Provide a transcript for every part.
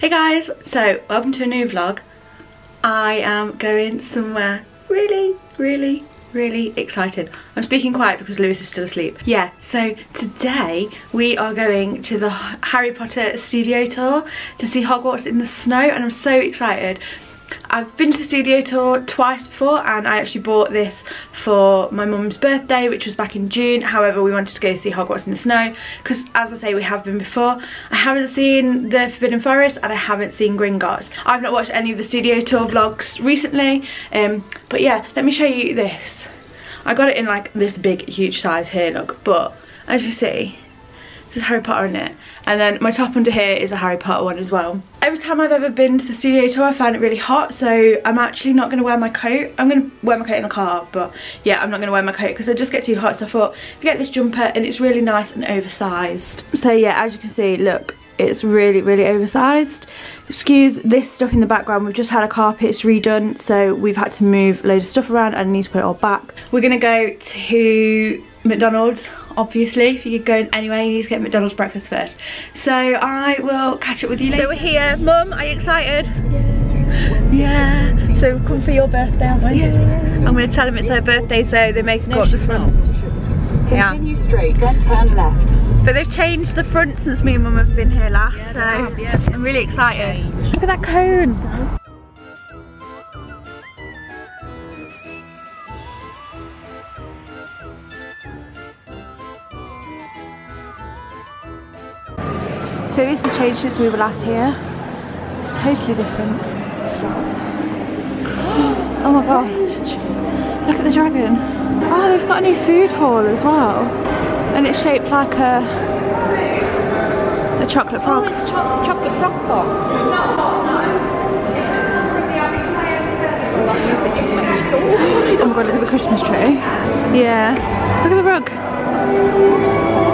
Hey guys, so welcome to a new vlog. I am going somewhere really, really, really excited. I'm speaking quiet because Lewis is still asleep. Yeah, so today we are going to the Harry Potter studio tour to see Hogwarts in the snow and I'm so excited. I've been to the studio tour twice before and I actually bought this for my mum's birthday which was back in June. However we wanted to go see Hogwarts in the snow because as I say we have been before. I haven't seen the Forbidden Forest and I haven't seen Gringotts. I've not watched any of the studio tour vlogs recently um, but yeah let me show you this. I got it in like this big huge size here look but as you see there's Harry Potter in it and then my top under here is a Harry Potter one as well. Every time I've ever been to the studio tour I find it really hot so I'm actually not going to wear my coat. I'm going to wear my coat in the car but yeah I'm not going to wear my coat because I just get too hot so I thought get this jumper and it's really nice and oversized. So yeah as you can see look it's really really oversized excuse this stuff in the background we've just had a carpet it's redone so we've had to move a load of stuff around and I need to put it all back we're gonna go to McDonald's obviously if you're going anywhere you need to get McDonald's breakfast first so I will catch up with you later so we're here mum are you excited yeah, yeah. so we've come for your birthday aren't we yeah. I'm gonna tell them it's her birthday so they make go up the front yeah. Continue straight, then turn left. But they've changed the front since me and mum have been here last, yeah, so have, yeah. I'm really excited. Look at that cone. So this has changed since we were last here. It's totally different. Oh my gosh. Look at the dragon. Oh, they've got a new food hall as well. And it's shaped like a a chocolate oh, frog. Oh, it's cho chocolate frog box. Oh my god, look at the Christmas tree. Yeah. Look at the rug.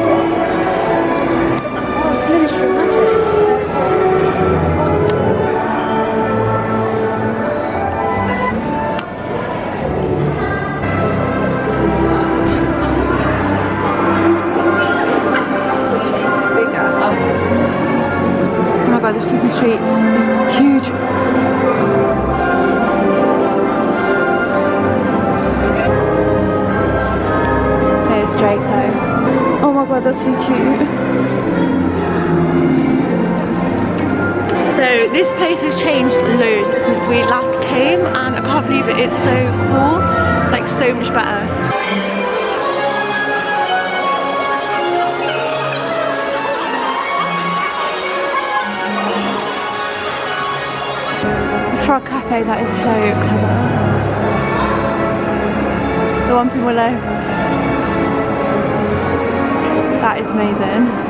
So this place has changed loads since we last came and I can't believe it, it's so cool, like so much better. for a cafe that is so clever. The Whomping Willow. That is amazing.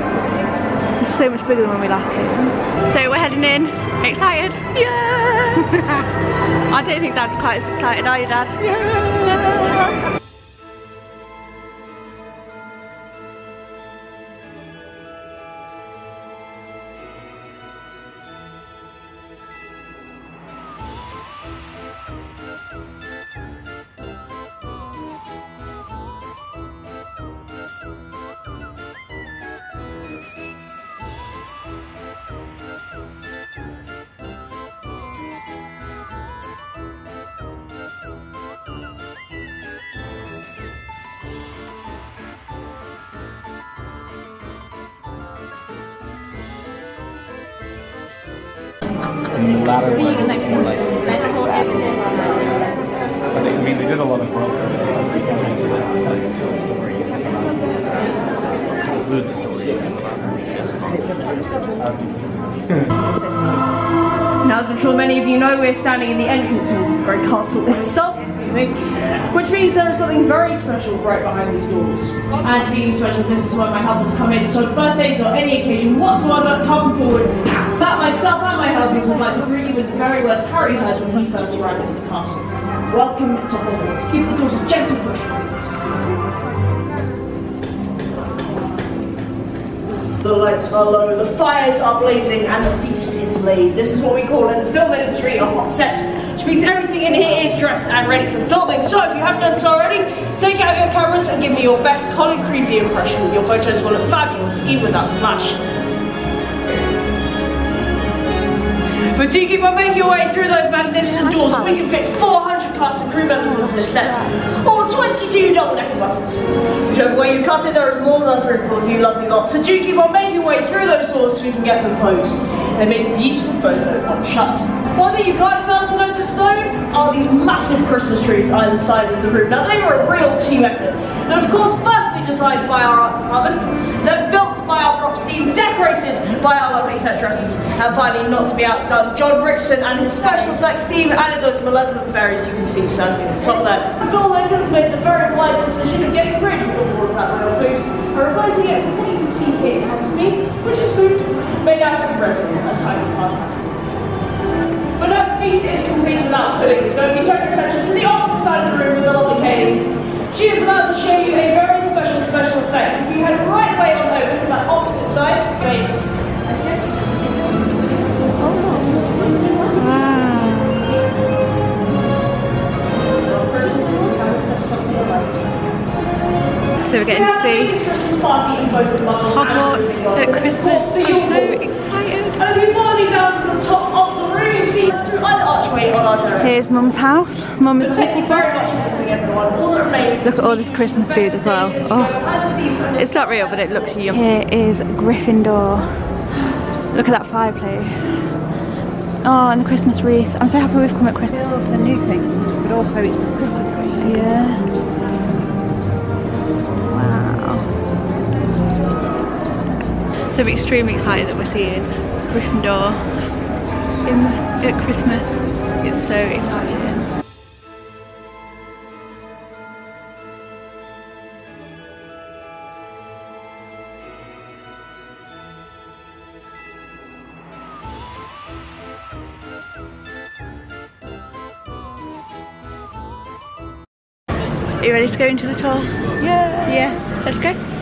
So much bigger than when we last came. So we're heading in. Excited? Yeah! I don't think Dad's quite as excited, are you Dad? Yeah! In the latter ones, it's more like medical evidence. I think, I mean, they did a lot of work story. Include the story. Now, as I'm sure many of you know, we're standing in the entrance of the Great Castle itself, excuse me, which means there is something very special right behind these doors. And speaking of special, this is where my helpers come in, so birthdays or any occasion whatsoever, come forward that myself and my helpers would like to greet you with the very words Harry heard when he first arrived at the castle. Welcome to Hogwarts. Give the doors a gentle push, please. The lights are low, the fires are blazing, and the feast is laid. This is what we call in the film industry a hot set, which means everything in here is dressed and ready for filming. So if you haven't done so already, take out your cameras and give me your best Colin Creevey impression. Your photos will look fabulous, even without the flash. But do keep on making your way through those magnificent doors so we can fit 400 cast and crew members into this set. Or 22 double-decker buses. Whichever way you cut it, there is more enough room for you lovely lot. So do keep on making your way through those doors so we can get them closed. They make a beautiful photo on shut. One thing you can't fail to notice though are these massive Christmas trees either side of the room. Now they were a real team effort. They're of course firstly designed by our art department, then built by our decorated by our lovely set dressers, and finally not to be outdone, John Richardson and his special effects team added those malevolent fairies you can see standing at the top there. The filmmakers made the very wise decision of getting rid of all of that real food and replacing it with what you can see here in front of me, which is food made out of resin and tiny particles. But no feast is complete without pudding, so if you turn your attention to the opposite side of the room with the lovely Katie, she is about to show you a very special special effect. So if you head right way on over to that opposite side, face. So Christmas, we haven't said something about So we're getting to see Christmas party in both the Hogwarts and at Christmas. course, the I'm so excited. And if you follow me down to the top of the room, you see through either archway on our direction. Here's Mum's house. Mum is a Thank you very much for listening, everyone. All that remains Look at all this Christmas food as well. days as you Oh. go behind the scenes and It's not real, but it looks yummy. Here is Gryffindor. Look at that fireplace. Oh, and the Christmas wreath. I'm so happy we've come at Christmas. All of the new things, but also it's the Christmas tree. Yeah. Wow. So I'm extremely excited that we're seeing Gryffindor in the, at Christmas. It's so exciting. Are you ready to go into the tour? Yeah. Yeah, let's go.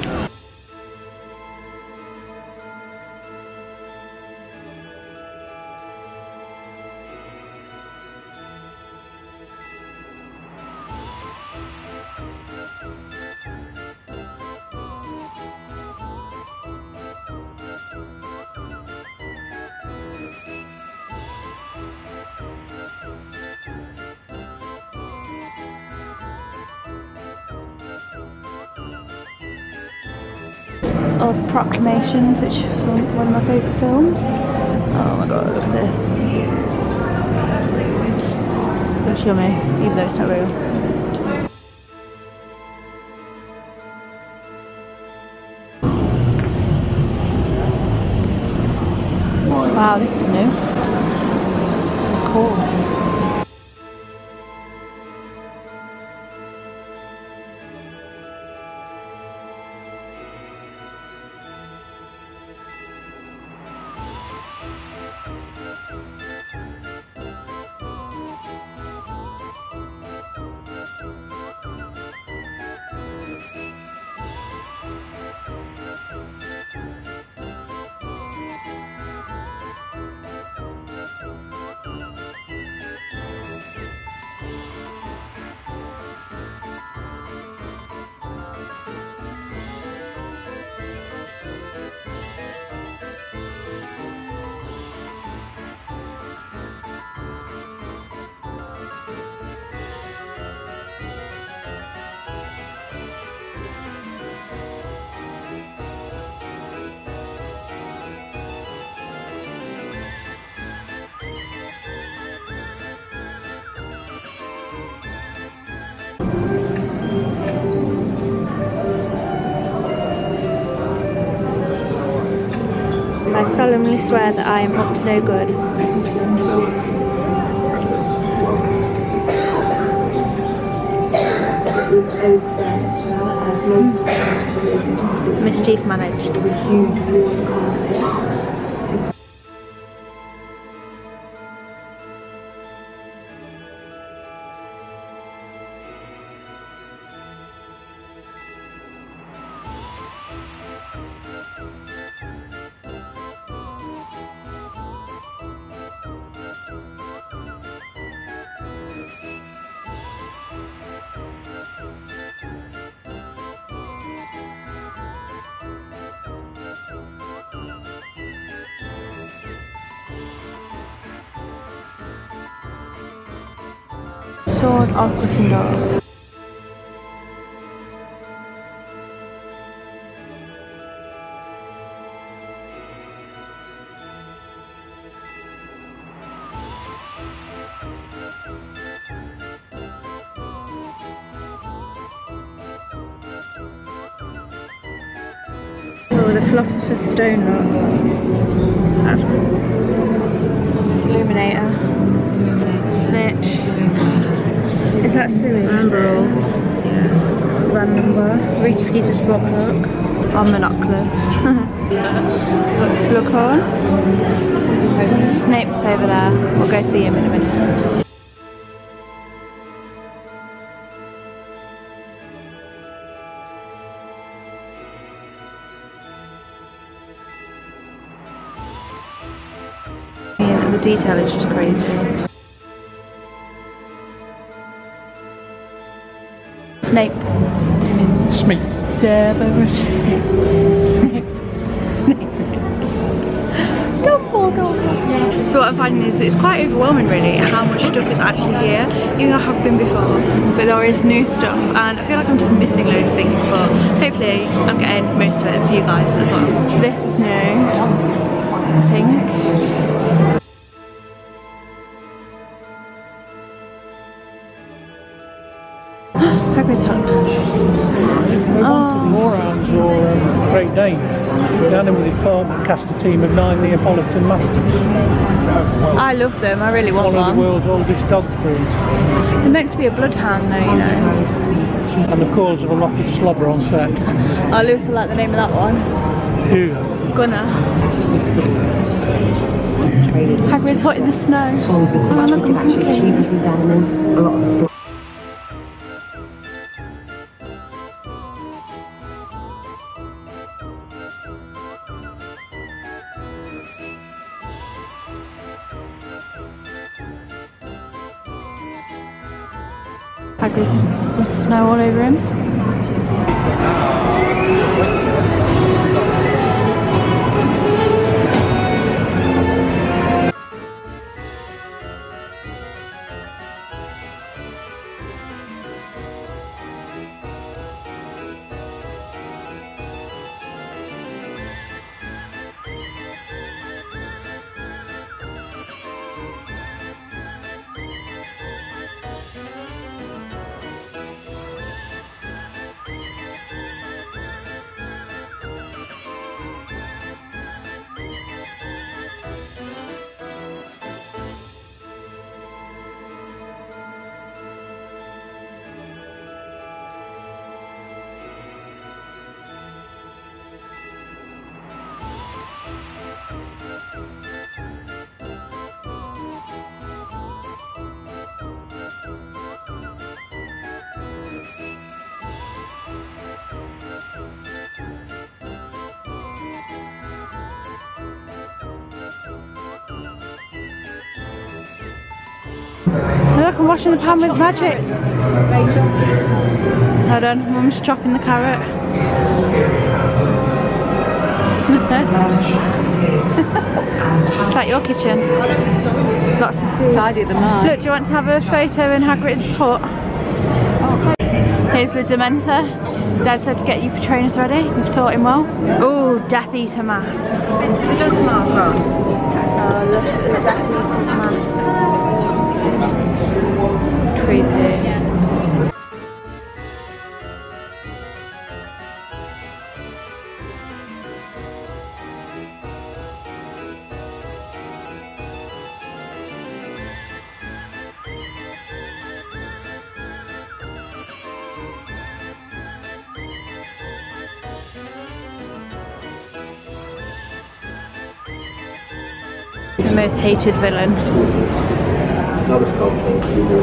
The proclamations, which is one of my favourite films. Oh my god, look at this. Looks yummy, even though it's not real. Wow, this is. This I solemnly swear that I am up to no good. Mischief managed. Sword of Gryffindor. Oh, the Philosopher's Stone look. That's cool. Deluminator. Snitch. Is that Sui? Rambles. Yeah. It's a random number. Rita Skeeter's block look. Omnioculars. Got Slughorn. Snape's over there. We'll go see him in a minute. The detail is just crazy. Snape. Smeek. Severus Snape. Snape. Snape. Dumbledore. So what I'm finding is it's quite overwhelming really how much stuff is actually here. Even though I have been before, but there is new stuff and I feel like I'm just missing loads of things but hopefully I'm getting most of it for you guys as well. This is new. I think. Hagrid's hut. Oh, or um, Great Dane. The animal department cast a team of nine Neapolitan Mastiffs. I love them. I really want One of the world's oldest dog breeds. They're meant to be a bloodhound though, you know. And the cause of a lot of slobber on set. I will like the name of that one. Who? Gunner. Hagrid's hot in the snow. Oh, look. Look, I'm washing the pan with magic. Hold on, mum's chopping the carrot. it's like your kitchen. Lots of food. Tidy them up. Look, do you want to have a photo in Hagrid's hut? Here's the Dementor. Dad said to get you Patronus ready. We've taught him well. Oh, Death Eater mask. Uh, look at the Death Eater's mask. Creepy. The most hated villain. Another the in the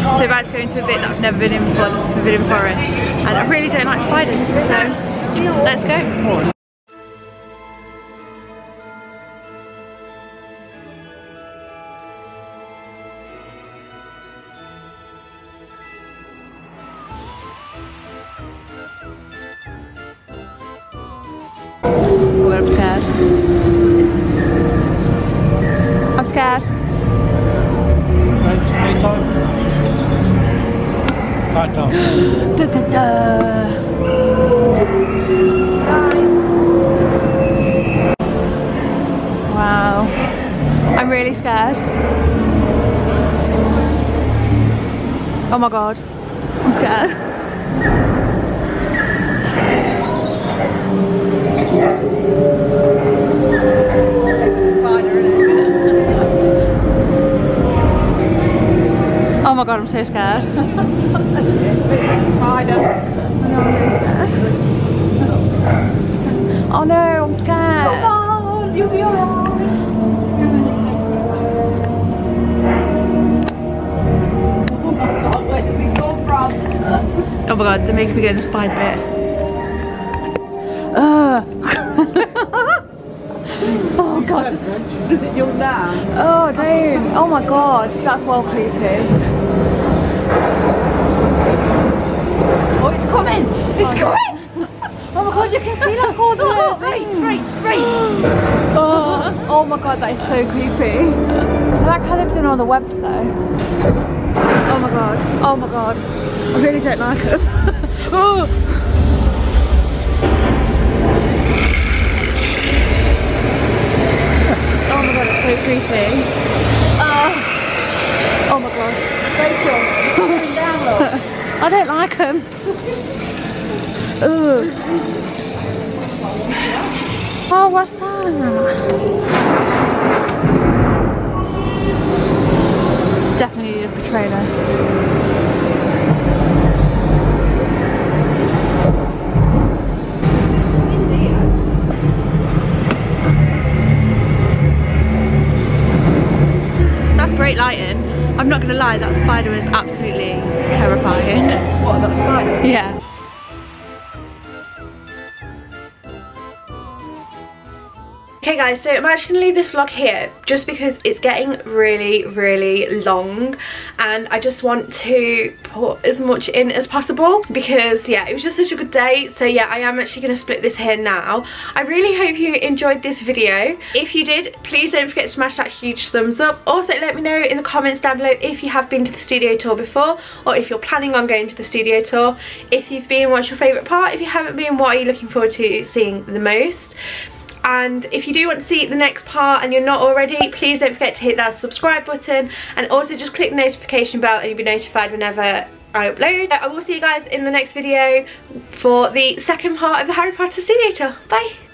So we're about to a bit that I've never been in before, the Forbidden Forest. And I really don't like spiders, so let's go. Really scared. Oh my god. I'm scared. Oh my god, I'm so scared. Oh no, I'm scared. Come on, you'll be Oh my god, they're making me go in the spider bit. Ugh. oh god. Does it yawn down? Oh don't. Oh my god, that's well creepy. Oh, it's coming! It's oh, coming! Oh my god, you can see like all the Straight, straight, straight. oh, oh my god, that is so creepy. I like how they've done all the webs though. Oh my god, oh my god. I really don't like them. oh. Oh my god, it's so creepy. Oh, oh my god. Rachel, I don't like them. Oh, what's that? Definitely need a Patronus. That's great lighting. I'm not gonna lie, that spider is absolutely terrifying. What, that's fine? Yeah. Okay guys, so I'm actually going to leave this vlog here just because it's getting really, really long and I just want to put as much in as possible because yeah, it was just such a good day. So yeah, I am actually going to split this here now. I really hope you enjoyed this video. If you did, please don't forget to smash that huge thumbs up. Also, let me know in the comments down below if you have been to the studio tour before or if you're planning on going to the studio tour. If you've been, what's your favourite part? If you haven't been, what are you looking forward to seeing the most? And if you do want to see the next part and you're not already please don't forget to hit that subscribe button and also just click the notification bell and you'll be notified whenever I upload. I will see you guys in the next video for the second part of the Harry Potter studio tour. Bye!